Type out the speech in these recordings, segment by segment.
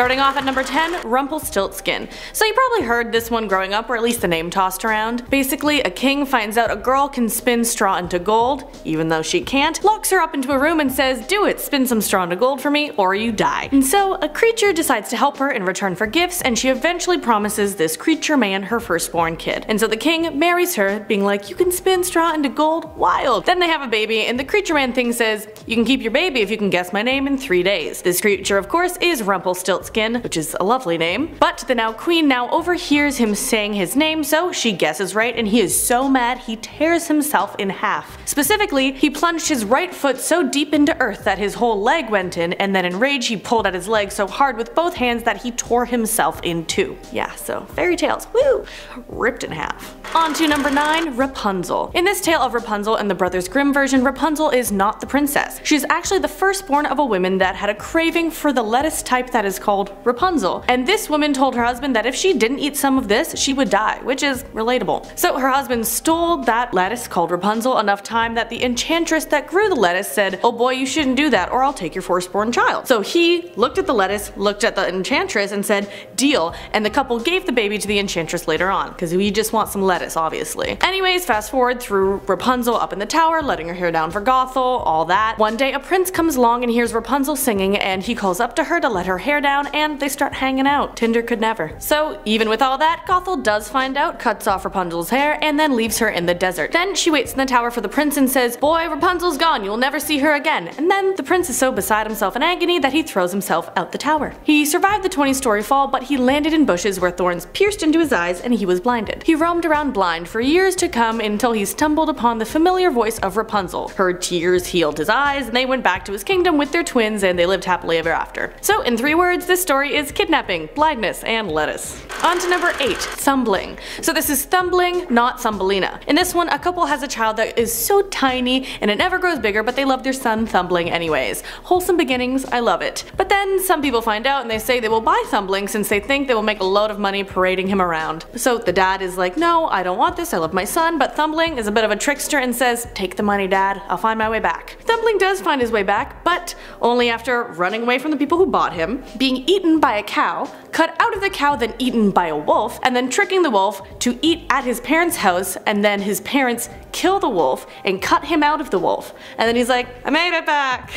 Starting off at number 10, Rumpelstiltskin. So you probably heard this one growing up, or at least the name tossed around. Basically, a king finds out a girl can spin straw into gold, even though she can't, locks her up into a room and says, do it, spin some straw into gold for me, or you die. And so, a creature decides to help her in return for gifts, and she eventually promises this creature man her firstborn kid. And so the king marries her, being like, you can spin straw into gold, wild. Then they have a baby, and the creature man thing says, you can keep your baby if you can guess my name in three days. This creature, of course, is Rumpelstiltskin, which is a lovely name. But the now queen now overhears him saying his name, so she guesses right, and he is so mad he tears himself in half. Specifically, he plunged his right foot so deep into earth that his whole leg went in, and then in rage he pulled at his leg so hard with both hands that he tore himself in two. Yeah, so fairy tales, woo! Ripped in half. On to number 9, Rapunzel. In this tale of Rapunzel and the Brothers Grimm version, Rapunzel is not the princess. She is actually the firstborn of a woman that had a craving for the lettuce type that is called Rapunzel. And this woman told her husband that if she didn't eat some of this, she would die, which is relatable. So her husband stole that lettuce called Rapunzel enough time that the enchantress that grew the lettuce said, oh boy, you shouldn't do that or I'll take your firstborn child. So he looked at the lettuce, looked at the enchantress and said, deal, and the couple gave the baby to the enchantress later on, because we just want some lettuce obviously. Anyways, fast forward through Rapunzel up in the tower, letting her hair down for Gothel, all that. One day a prince comes along and hears Rapunzel singing and he calls up to her to let her hair down and they start hanging out. Tinder could never. So even with all that, Gothel does find out, cuts off Rapunzel's hair, and then leaves her in the desert. Then she waits in the tower for the prince and says, boy, Rapunzel's gone, you'll never see her again. And then the prince is so beside himself in agony that he throws himself out the tower. He survived the 20 story fall, but he landed in bushes where thorns pierced into his eyes and he was blinded. He roamed around blind for years to come until he stumbled upon the familiar voice of Rapunzel. Her tears healed his eyes and they went back to his kingdom with their twins and they lived happily ever after. So in three words, this story is kidnapping, blindness, and lettuce. On to number 8, Thumbling. So this is Thumbling, not Thumbelina. In this one, a couple has a child that is so tiny and it never grows bigger but they love their son Thumbling anyways. Wholesome beginnings, I love it. But then some people find out and they say they will buy Thumbling since they think they will make a load of money parading him around. So the dad is like, no, I don't want this, I love my son, but Thumbling is a bit of a trickster and says, take the money dad, I'll find my way back. Thumbling does find his way back, but only after running away from the people who bought him, being eaten by a cow, cut out of the cow then eaten by a wolf, and then tricking the wolf to eat at his parents' house and then his parents kill the wolf and cut him out of the wolf. And then he's like, I made it back.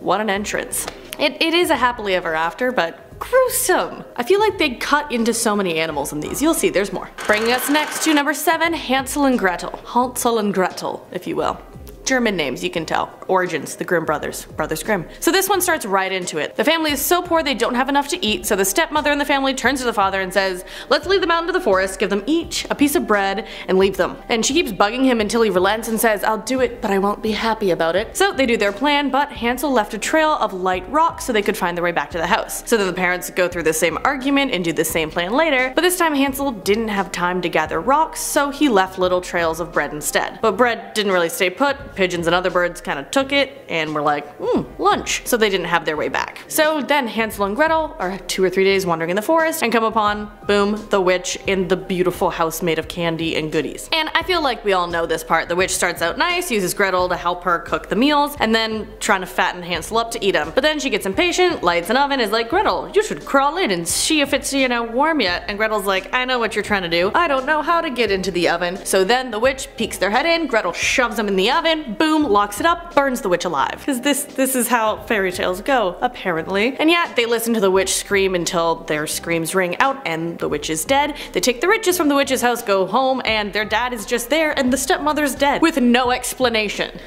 What an entrance. It, it is a happily ever after, but gruesome. I feel like they cut into so many animals in these. You'll see, there's more. Bringing us next to number 7, Hansel and Gretel. Hansel and Gretel, if you will. German names, you can tell. Origins, the Grimm brothers, Brothers Grimm. So this one starts right into it. The family is so poor they don't have enough to eat, so the stepmother in the family turns to the father and says, let's leave them out into the forest, give them each a piece of bread, and leave them. And she keeps bugging him until he relents and says, I'll do it, but I won't be happy about it. So they do their plan, but Hansel left a trail of light rock so they could find their way back to the house. So then the parents go through the same argument and do the same plan later, but this time Hansel didn't have time to gather rocks, so he left little trails of bread instead. But bread didn't really stay put, pigeons and other birds kind of took it, and were like, hmm, lunch. So they didn't have their way back. So then Hansel and Gretel are two or three days wandering in the forest and come upon, boom, the witch in the beautiful house made of candy and goodies. And I feel like we all know this part. The witch starts out nice, uses Gretel to help her cook the meals, and then trying to fatten Hansel up to eat them. But then she gets impatient, lights an oven, is like, Gretel, you should crawl in and see if it's, you know, warm yet. And Gretel's like, I know what you're trying to do. I don't know how to get into the oven. So then the witch peeks their head in, Gretel shoves them in the oven, boom, locks it up, burns the witch alive. Because this, this is how fairy tales go, apparently. And yet, they listen to the witch scream until their screams ring out and the witch is dead. They take the riches from the witch's house, go home, and their dad is just there and the stepmother's dead. With no explanation.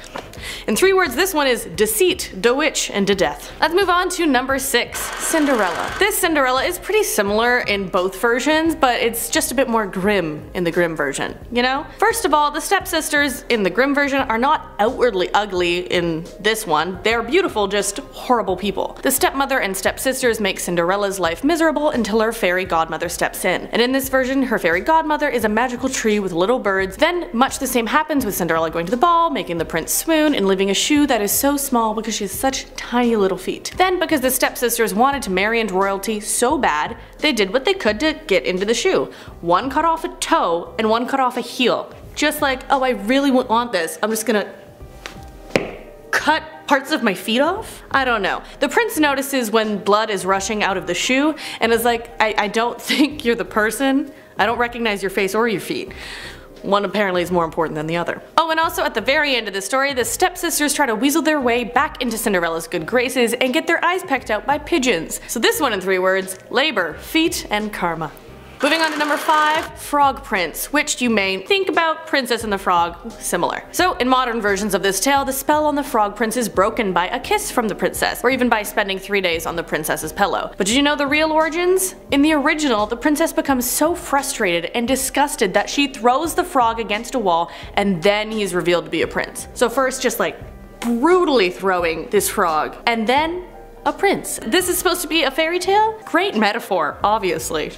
In three words, this one is deceit, de witch, and de death. Let's move on to number six, Cinderella. This Cinderella is pretty similar in both versions, but it's just a bit more grim in the Grimm version, you know? First of all, the stepsisters in the Grimm version are not outwardly ugly in this one. They're beautiful, just horrible people. The stepmother and stepsisters make Cinderella's life miserable until her fairy godmother steps in. And in this version, her fairy godmother is a magical tree with little birds. Then much the same happens with Cinderella going to the ball, making the prince swoon, and living a shoe that is so small because she has such tiny little feet. Then because the stepsisters wanted to marry into royalty so bad, they did what they could to get into the shoe. One cut off a toe and one cut off a heel. Just like, oh I really want this, I'm just gonna cut parts of my feet off? I don't know. The prince notices when blood is rushing out of the shoe and is like, I, I don't think you're the person. I don't recognize your face or your feet. One apparently is more important than the other. Oh, and also at the very end of the story, the stepsisters try to weasel their way back into Cinderella's good graces and get their eyes pecked out by pigeons. So this one in three words, labor, feet, and karma. Moving on to number 5, Frog Prince, which you may think about Princess and the Frog similar. So in modern versions of this tale, the spell on the Frog Prince is broken by a kiss from the princess, or even by spending 3 days on the princess's pillow. But did you know the real origins? In the original, the princess becomes so frustrated and disgusted that she throws the frog against a wall and then he's revealed to be a prince. So first just like brutally throwing this frog, and then a prince. This is supposed to be a fairy tale? Great metaphor, obviously.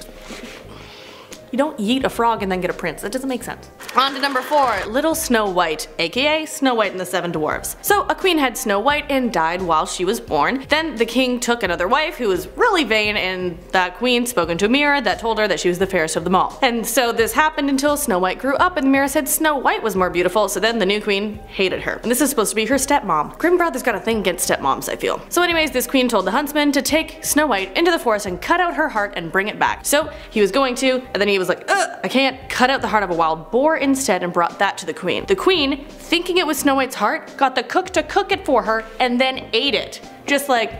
You don't eat a frog and then get a prince. That doesn't make sense. On to number 4, Little Snow White, aka Snow White and the Seven Dwarfs. So a queen had Snow White and died while she was born. Then the king took another wife who was really vain and that queen spoke into a mirror that told her that she was the fairest of them all. And so this happened until Snow White grew up and the mirror said Snow White was more beautiful so then the new queen hated her. And this is supposed to be her stepmom. Grimm brothers got a thing against stepmoms I feel. So anyways this queen told the huntsman to take Snow White into the forest and cut out her heart and bring it back. So he was going to and then he was like I can't cut out the heart of a wild boar instead and brought that to the queen. The queen, thinking it was Snow White's heart, got the cook to cook it for her and then ate it. Just like,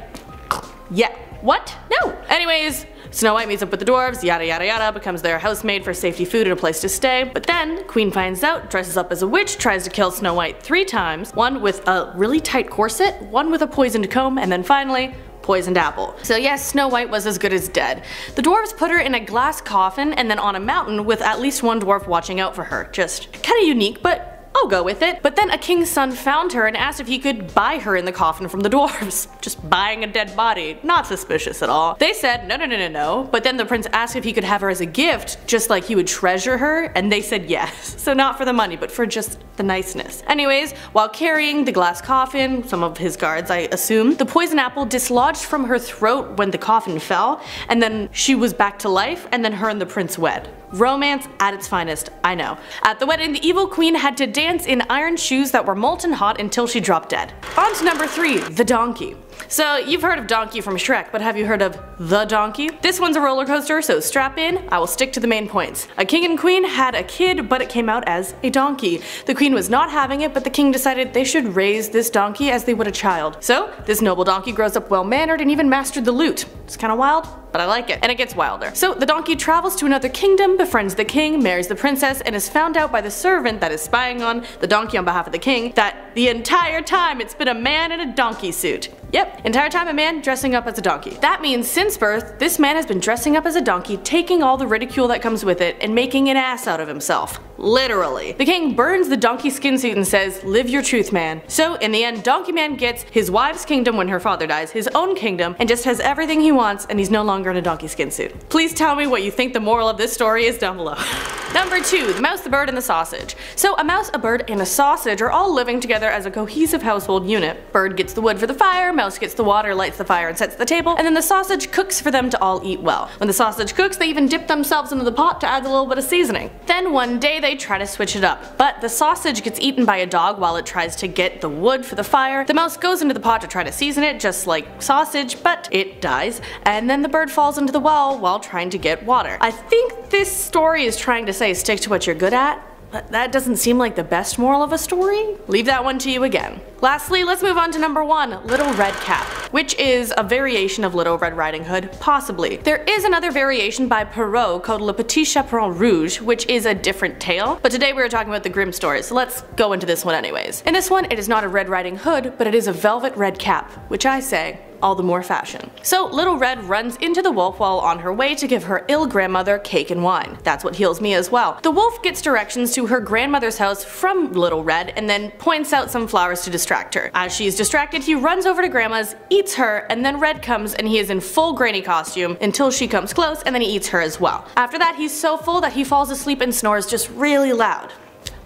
yeah, what? No. Anyways, Snow White meets up with the dwarves, yada yada yada, becomes their housemaid for safety food and a place to stay. But then, Queen finds out, dresses up as a witch, tries to kill Snow White three times, one with a really tight corset, one with a poisoned comb, and then finally, poisoned apple. So yes, Snow White was as good as dead. The dwarves put her in a glass coffin and then on a mountain with at least one dwarf watching out for her. Just kinda unique, but I'll go with it. But then a king's son found her and asked if he could buy her in the coffin from the dwarves. Just buying a dead body, not suspicious at all. They said no no no no no, but then the prince asked if he could have her as a gift, just like he would treasure her, and they said yes. So not for the money, but for just the niceness. Anyways, while carrying the glass coffin, some of his guards I assume, the poison apple dislodged from her throat when the coffin fell, and then she was back to life, and then her and the prince wed. Romance at its finest, I know. At the wedding, the evil queen had to dance in iron shoes that were molten hot until she dropped dead. On to number 3, the donkey. So you've heard of Donkey from Shrek, but have you heard of The Donkey? This one's a roller coaster, so strap in, I will stick to the main points. A king and queen had a kid, but it came out as a donkey. The queen was not having it, but the king decided they should raise this donkey as they would a child. So this noble donkey grows up well mannered and even mastered the lute. It's kinda wild, but I like it. And it gets wilder. So the donkey travels to another kingdom, befriends the king, marries the princess, and is found out by the servant that is spying on the donkey on behalf of the king that the entire time it's been a man in a donkey suit. Yep, entire time a man dressing up as a donkey. That means since birth, this man has been dressing up as a donkey, taking all the ridicule that comes with it, and making an ass out of himself. Literally. The king burns the donkey skin suit and says, live your truth man. So in the end, Donkey Man gets his wife's kingdom when her father dies, his own kingdom, and just has everything he wants and he's no longer in a donkey skin suit. Please tell me what you think the moral of this story is down below. Number 2. The Mouse, the Bird, and the Sausage. So a mouse, a bird, and a sausage are all living together as a cohesive household unit. Bird gets the wood for the fire, mouse gets the water, lights the fire, and sets the table, and then the sausage cooks for them to all eat well. When the sausage cooks, they even dip themselves into the pot to add a little bit of seasoning. Then one day they try to switch it up, but the sausage gets eaten by a dog while it tries to get the wood for the fire. The mouse goes into the pot to try to season it, just like sausage, but it dies, and then the bird falls into the well while trying to get water. I think this story is trying to say stick to what you're good at, but that doesn't seem like the best moral of a story. Leave that one to you again. Lastly, let's move on to number one, Little Red Cap, which is a variation of Little Red Riding Hood, possibly. There is another variation by Perrault called Le Petit Chaperon Rouge, which is a different tale, but today we are talking about the Grimm stories, so let's go into this one anyways. In this one, it is not a Red Riding Hood, but it is a velvet red cap, which I say all the more fashion. So Little Red runs into the wolf while on her way to give her ill grandmother cake and wine. That's what heals me as well. The wolf gets directions to her grandmother's house from Little Red and then points out some flowers to distract her. As she's distracted, he runs over to grandma's, eats her, and then Red comes and he is in full granny costume until she comes close and then he eats her as well. After that, he's so full that he falls asleep and snores just really loud.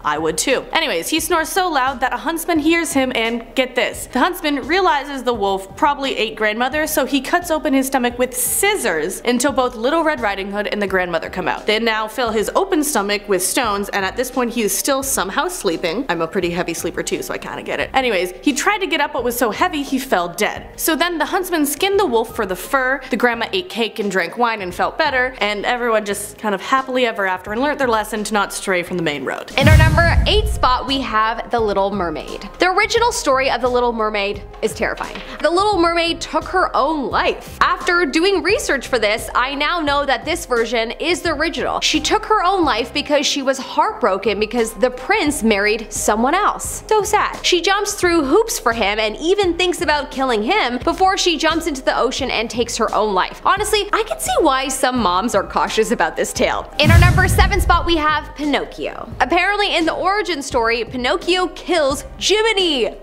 I would too. Anyways, he snores so loud that a huntsman hears him and get this. The huntsman realizes the wolf probably ate grandmother so he cuts open his stomach with scissors until both Little Red Riding Hood and the grandmother come out. They now fill his open stomach with stones and at this point he is still somehow sleeping. I'm a pretty heavy sleeper too so I kinda get it. Anyways, he tried to get up but was so heavy he fell dead. So then the huntsman skinned the wolf for the fur, the grandma ate cake and drank wine and felt better, and everyone just kind of happily ever after and learned their lesson to not stray from the main road. In our number 8 spot we have The Little Mermaid. The original story of The Little Mermaid is terrifying. The Little Mermaid took her own life. After doing research for this, I now know that this version is the original. She took her own life because she was heartbroken because the prince married someone else. So sad. She jumps through hoops for him and even thinks about killing him before she jumps into the ocean and takes her own life. Honestly, I can see why some moms are cautious about this tale. In our number 7 spot we have Pinocchio. Apparently in the origin story, Pinocchio kills Jiminy,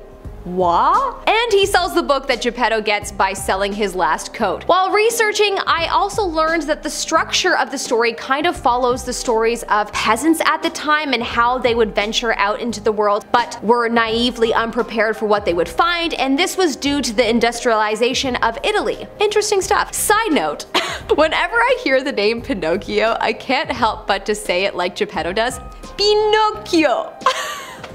And he sells the book that Geppetto gets by selling his last coat. While researching, I also learned that the structure of the story kind of follows the stories of peasants at the time and how they would venture out into the world but were naively unprepared for what they would find and this was due to the industrialization of Italy. Interesting stuff. Side note, whenever I hear the name Pinocchio, I can't help but to say it like Geppetto does. Pinocchio!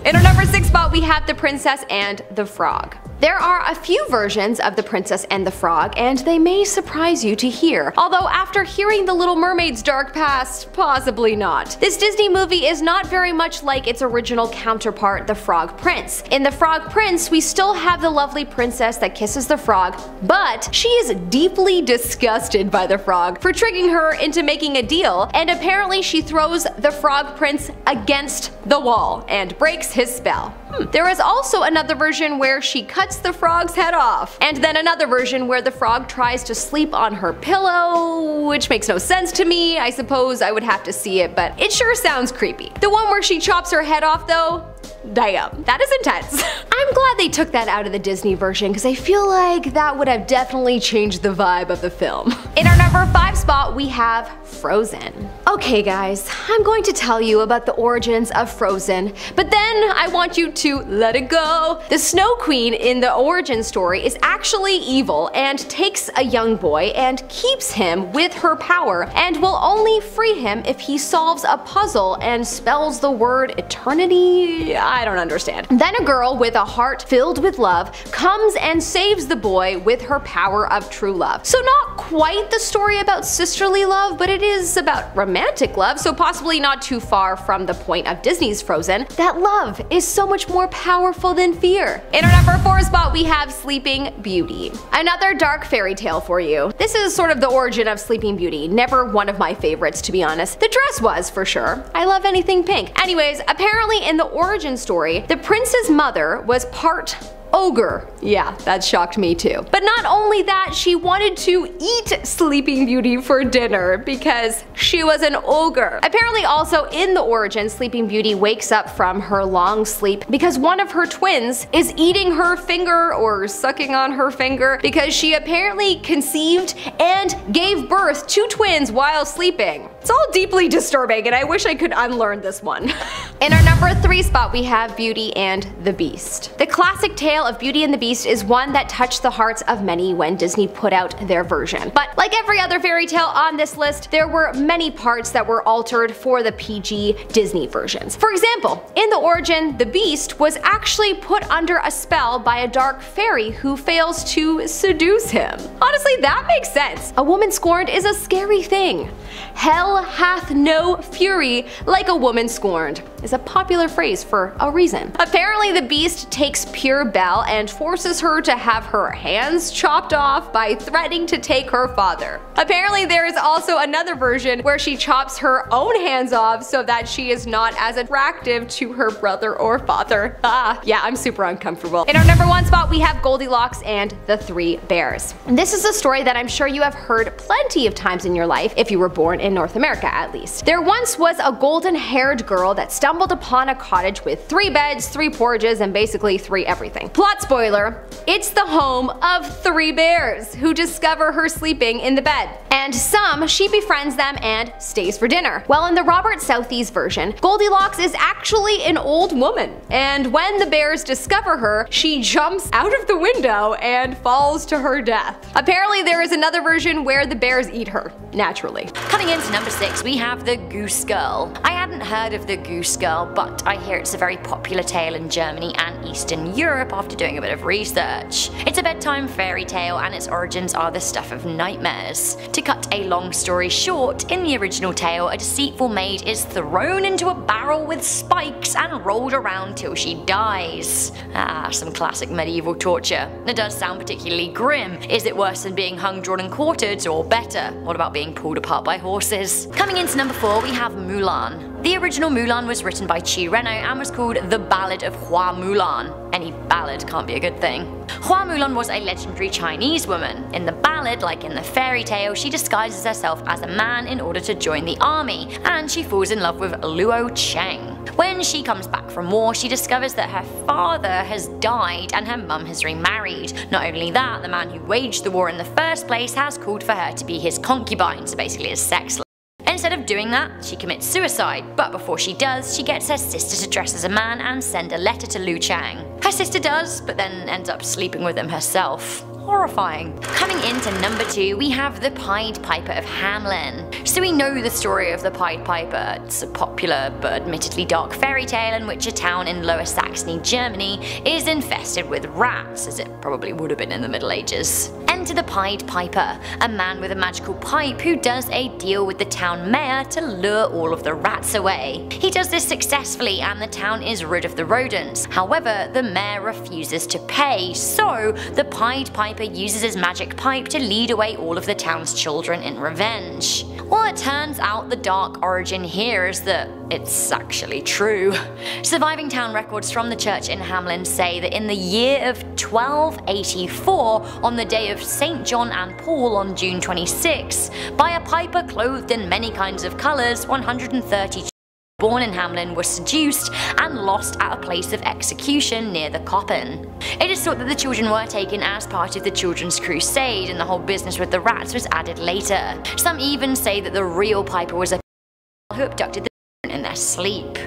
In our number 6 spot we have The Princess and the Frog. There are a few versions of The Princess and the Frog, and they may surprise you to hear. Although after hearing The Little Mermaid's dark past, possibly not. This Disney movie is not very much like its original counterpart, The Frog Prince. In The Frog Prince, we still have the lovely princess that kisses the frog, but she is deeply disgusted by the frog for tricking her into making a deal, and apparently she throws the Frog Prince against the wall and breaks his spell. Hmm. There is also another version where she cuts the frog's head off, and then another version where the frog tries to sleep on her pillow, which makes no sense to me. I suppose I would have to see it, but it sure sounds creepy. The one where she chops her head off though, damn, that is intense. I'm glad they took that out of the Disney version because I feel like that would have definitely changed the vibe of the film. In our number 5 spot we have Frozen. Okay guys, I'm going to tell you about the origins of Frozen, but then I want you to let it go. The Snow Queen in the origin story is actually evil and takes a young boy and keeps him with her power and will only free him if he solves a puzzle and spells the word eternity? I don't understand. Then a girl with a heart filled with love comes and saves the boy with her power of true love. So not quite the story about sisterly love, but it is about romantic love, so possibly not too far from the point of Disney's Frozen. That love is so much more powerful than fear. In our number 4 spot we have Sleeping Beauty. Another dark fairy tale for you. This is sort of the origin of Sleeping Beauty, never one of my favorites to be honest. The dress was for sure. I love anything pink. Anyways, apparently in the origin story, the prince's mother was part ogre. Yeah, that shocked me too. But not only that, she wanted to eat Sleeping Beauty for dinner because she was an ogre. Apparently also in the origin, Sleeping Beauty wakes up from her long sleep because one of her twins is eating her finger or sucking on her finger because she apparently conceived and gave birth to twins while sleeping. It's all deeply disturbing and I wish I could unlearn this one. in our number 3 spot we have Beauty and the Beast. The classic tale of Beauty and the Beast is one that touched the hearts of many when Disney put out their version. But like every other fairy tale on this list, there were many parts that were altered for the PG Disney versions. For example, in the origin, the Beast was actually put under a spell by a dark fairy who fails to seduce him. Honestly, that makes sense. A woman scorned is a scary thing. Hell hath no fury like a woman scorned is a popular phrase for a reason. Apparently the beast takes pure Belle and forces her to have her hands chopped off by threatening to take her father. Apparently there is also another version where she chops her own hands off so that she is not as attractive to her brother or father. Ah, yeah, I'm super uncomfortable. In our number one spot we have Goldilocks and the Three Bears. This is a story that I'm sure you have heard plenty of times in your life if you were born in North America at least. There once was a golden haired girl that stumbled upon a cottage with three beds, three porridges, and basically three everything. Plot spoiler, it's the home of three bears who discover her sleeping in the bed. And some, she befriends them and stays for dinner. Well, in the Robert Southey's version, Goldilocks is actually an old woman. And when the bears discover her, she jumps out of the window and falls to her death. Apparently there is another version where the bears eat her, naturally. Coming into number 6 we have The Goose Girl. I hadn't heard of The Goose Girl, but I hear it's a very popular tale in Germany and Eastern Europe after doing a bit of research. It's a bedtime fairy tale and its origins are the stuff of nightmares. To cut a long story short, in the original tale a deceitful maid is thrown into a barrel with spikes and rolled around till she dies. Ah, some classic medieval torture. It does sound particularly grim. Is it worse than being hung, drawn and quartered, or better? What about being pulled apart by horses? Coming into number 4 we have Mulan. The original Mulan was written by Chi Reno and was called The Ballad of Hua Mulan. Any ballad can't be a good thing. Hua Mulan was a legendary Chinese woman. In the ballad, like in the fairy tale, she disguises herself as a man in order to join the army, and she falls in love with Luo Cheng. When she comes back from war, she discovers that her father has died and her mum has remarried. Not only that, the man who waged the war in the first place has called for her to be his concubine, so basically his sex Instead of doing that, she commits suicide, but before she does, she gets her sister to dress as a man and send a letter to Lu Chang. Her sister does, but then ends up sleeping with him herself horrifying. Coming into number 2 we have The Pied Piper of Hamelin. So we know the story of the Pied Piper. It's a popular but admittedly dark fairy tale in which a town in Lower Saxony, Germany is infested with rats, as it probably would have been in the Middle Ages. Enter the Pied Piper, a man with a magical pipe who does a deal with the town mayor to lure all of the rats away. He does this successfully and the town is rid of the rodents. However, the mayor refuses to pay, so the Pied Piper Piper uses his magic pipe to lead away all of the town's children in revenge. Well, it turns out the dark origin here is that it's actually true. Surviving town records from the church in Hamelin say that in the year of 1284, on the day of St. John and Paul on June 26, by a piper clothed in many kinds of colours, 130 born in Hamelin was seduced and lost at a place of execution near the Koppen. It is thought that the children were taken as part of the Children's Crusade and the whole business with the rats was added later. Some even say that the real Piper was a who abducted the children in their sleep.